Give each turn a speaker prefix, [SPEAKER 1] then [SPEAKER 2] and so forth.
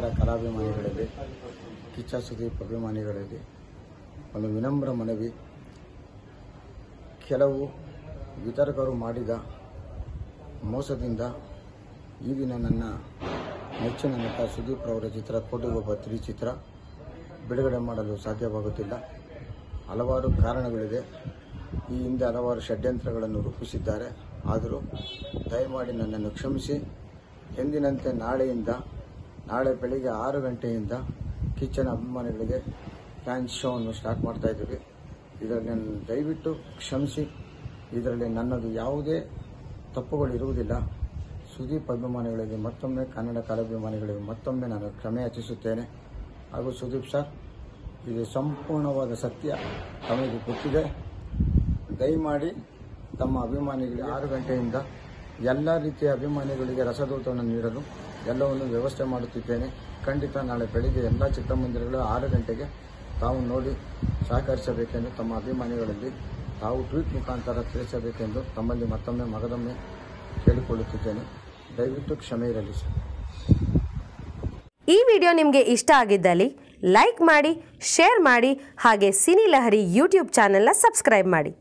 [SPEAKER 1] ಕಲಾಭಿಮಾನಿಗಳಲ್ಲಿ, ಕಿಚ್ಚ ಸುದೀಪ್ ಅಭಿಮಾನಿಗಳಲ್ಲಿ ಒಂದು ವಿನಮ್ರ ಮನವಿ. ಕೆಲವು ವಿತರಕರು ಮಾಡಿದ ಮೋಸದಿಂದ ಈ ದಿನ ನನ್ನ ನೆಚ್ಚಿನ ನಟ ಸುದೀಪ್ ರವರ ಚಿತ್ರ ಕೋಟಿಗೊಬ್ಬ ತ್ರಿ ಚಿತ್ರ ಬಿಡುಗಡೆ ಮಾಡಲು ಸಾಧ್ಯವಾಗುತ್ತಿಲ್ಲ. ಹಲವಾರು ಕಾರಣಗಳಿದೆ. ಈ ಹಿಂದೆ ಹಲವಾರು ಷಡ್ಯಂತ್ರಗಳನ್ನು ರೂಪಿಸಿದ್ದಾರೆ. ಆದರೂ ದಯಮಾಡಿ ನನ್ನನ್ನು ಕ್ಷಮಿಸಿ. ಎಂದಿನಂತೆ ನಾಳೆಯಿಂದ ನಾಳೆ ಬೆಳಿಗ್ಗೆ ಆರು ಗಂಟೆಯಿಂದ ಕಿಚನ್ ಅಭಿಮಾನಿಗಳಿಗೆ ಫ್ಯಾನ್ಸ್ ಶೋವನ್ನು ಸ್ಟಾರ್ಟ್ ಮಾಡ್ತಾ ಇದ್ದೀವಿ. ಇದರಲ್ಲಿ ದಯವಿಟ್ಟು ಕ್ಷಮಿಸಿ. ಇದರಲ್ಲಿ ನನ್ನದು ಯಾವುದೇ ತಪ್ಪುಗಳು ಇರುವುದಿಲ್ಲ ಸುದೀಪ್ ಅಭಿಮಾನಿಗಳಿಗೆ ಮತ್ತೊಮ್ಮೆ, ಕನ್ನಡ ಕಾಲಾಭಿಮಾನಿಗಳಿಗೆ ಮತ್ತೊಮ್ಮೆ ನಾನು ಕ್ಷಮೆ ಯಾಚಿಸುತ್ತೇನೆ. ಹಾಗೂ ಸುದೀಪ್ ಸರ್, ಇದು ಸಂಪೂರ್ಣವಾದ ಸತ್ಯ ತಮಗೆ ಗೊತ್ತಿದೆ. ದಯಮಾಡಿ ತಮ್ಮ ಅಭಿಮಾನಿಗಳಿಗೆ ಆರು ಗಂಟೆಯಿಂದ ಎಲ್ಲ ರೀತಿಯ ಅಭಿಮಾನಿಗಳಿಗೆ ರಸದೂತವನ್ನು ನೀಡಲು ಎಲ್ಲವನ್ನು ವ್ಯವಸ್ಥೆ ಮಾಡುತ್ತಿದ್ದೇನೆ. ಖಂಡಿತ ನಾಳೆ ಬೆಳಿಗ್ಗೆ ಎಲ್ಲ ಚಿತ್ರಮಂದಿರಗಳು ಆರು ಗಂಟೆಗೆ ತಾವು ನೋಡಿ ಸಹಕರಿಸಬೇಕೆಂದು ತಮ್ಮ ಅಭಿಮಾನಿಗಳಲ್ಲಿ ತಾವು ಟ್ವೀಟ್ ಮುಖಾಂತರ ತಿಳಿಸಬೇಕೆಂದು ತಮ್ಮಲ್ಲಿ ಮತ್ತೊಮ್ಮೆ ಮಗದೊಮ್ಮೆ ಕೇಳಿಕೊಳ್ಳುತ್ತಿದ್ದೇನೆ. ದಯವಿಟ್ಟು ಕ್ಷಮೆ ಇರಲಿ, ಸರ್.
[SPEAKER 2] ಈ ವಿಡಿಯೋ ನಿಮಗೆ ಇಷ್ಟ ಆಗಿದ್ದಲ್ಲಿ ಲೈಕ್ ಮಾಡಿ, ಶೇರ್ ಮಾಡಿ, ಹಾಗೆ ಸಿನಿ ಲಹರಿ ಯೂಟ್ಯೂಬ್ ಚಾನೆಲ್ನ ಸಬ್ಸ್ಕ್ರೈಬ್ ಮಾಡಿ.